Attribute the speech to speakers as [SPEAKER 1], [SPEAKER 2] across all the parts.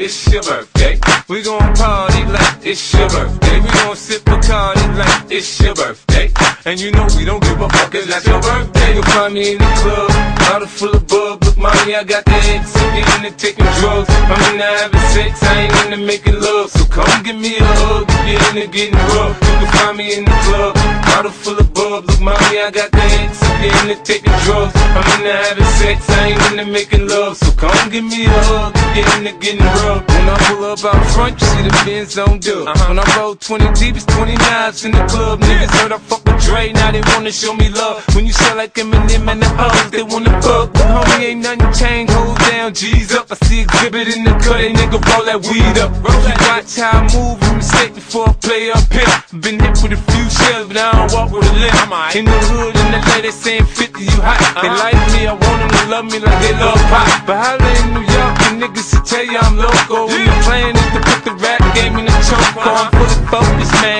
[SPEAKER 1] it's your birthday. We gon' party like it's your birthday. We gon' sip Bacardi like it's your birthday. And you know we don't give a fuck, it's not your birthday. You'll find me in the club, bottle full of bub. Look, mommy, I got the ex, I'm into taking drugs. I'm into having sex, I ain't into making love. So come give me a hug, you're into getting rough. You can find me in the club, bottle full of bub. Look, mommy, I got the ex, I'm into taking drugs. I'm into having sex, I ain't into making love. So come give me a hug, you're into getting rough. When I pull up out front, you see the Benz on dub. Uh-huh. When I roll 20 deep, it's 20 knives in the club. Niggas heard I fuck Dre, now they wanna show me love. When you sell like Eminem and the hoes, they wanna fuck. Homie, ain't nothing changed, hold down, G's up. I see Xzibit in the cut, they nigga roll that weed up. You watch how I move, you mistake before I play up here. Been hit with a few shells, but I don't walk with a limp. In the hood, in the lady saying 50, you hot. They uh-huh. like me, I want them to love me like they love pop. But holla in New York, the niggas will tell you I'm local. When the plan is to put the rap game in the choke. Uh-huh.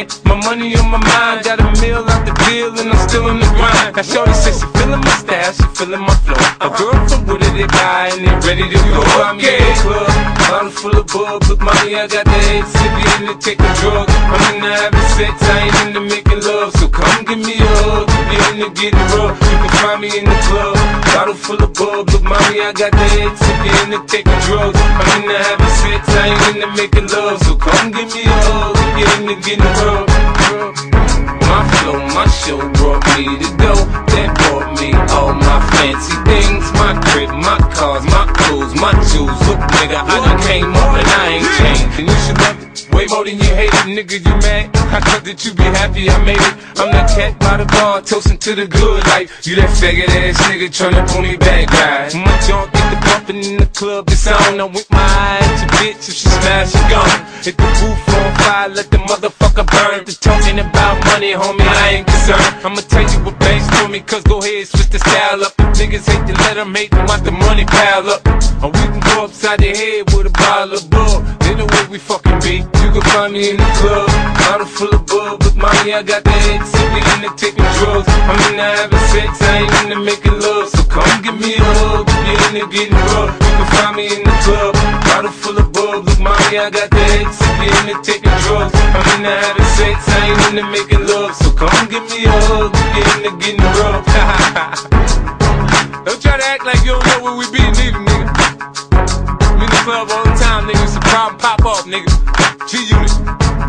[SPEAKER 1] Man. My money on my mind, got a meal out the deal, and I'm still in the grind. Now Shorty says she feeling my style, she feeling my flow. A girl from Wooded, they buy, and they ready to go. I'm in the club, bottle full of bug. Look, mommy, I got the head sippy into taking drugs. I'm into having sex, I ain't into making love. So come give me a hug, you're into getting rough. You can find me in the club, bottle full of bug. Look, mommy, I got the head sippy into taking drugs. I'm into having sex, I ain't into making love. So come give me a hug, if you're into. My flow, my show brought me to go. That brought me all my fancy things. My crib, my cars, my clothes, my jewels. Look, nigga, I done came up and I ain't changed. And you should love it. Way more than you hate it, nigga, you mad? I thought that you be happy I made it. I'm that cat by the bar, toasting to the good life. You that faggot ass nigga tryna pull me back, guys. My junk get the bumping in the club, it's on. I'm with my eyes, your bitch, if she smash, she gone. Hit the roof on fire, let the motherfucker burn. Just talking about money, homie, I ain't concerned. I'ma tell you what Banks told me, cause go ahead, switch the style up. If niggas hate to let them hate, them want the money pile up. Or we can go upside the head with a bottle of bug. Then the way we fucking be. You can find me in the club, bottle full of bug. Look, mommy, I got the head sippy into taking drugs. I'm into having sex, I ain't into making love. So come give me a hug, you're into getting rough. You can find me in the club, bottle full of bug. Look, mommy, I got the head sippy into taking drugs. I'm into having sex, I ain't into making love. So come give me a hug, you're into getting rough. don't try to act like you don't know where we be, neither, nigga. The club all the time, nigga. It's a problem, pop off, nigga. G Unit.